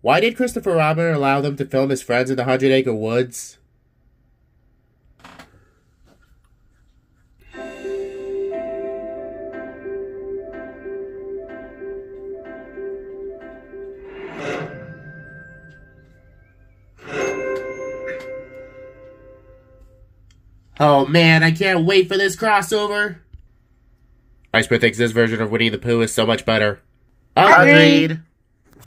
why did Christopher Robin allow them to film his friends in the Hundred Acre Woods? Oh man, I can't wait for this crossover! Ice Bear thinks this version of Winnie the Pooh is so much better. Agreed.